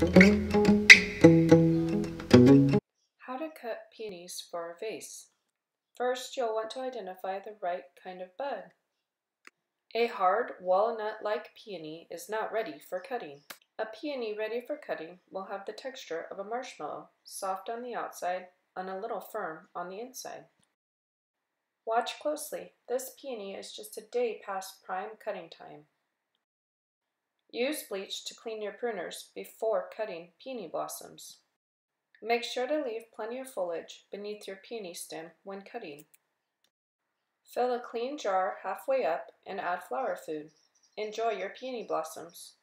How to cut peonies for a vase. First, you'll want to identify the right kind of bud. A hard, walnut-like peony is not ready for cutting. A peony ready for cutting will have the texture of a marshmallow, soft on the outside and a little firm on the inside. Watch closely. This peony is just a day past prime cutting time. Use bleach to clean your pruners before cutting peony blossoms. Make sure to leave plenty of foliage beneath your peony stem when cutting. Fill a clean jar halfway up and add flower food. Enjoy your peony blossoms.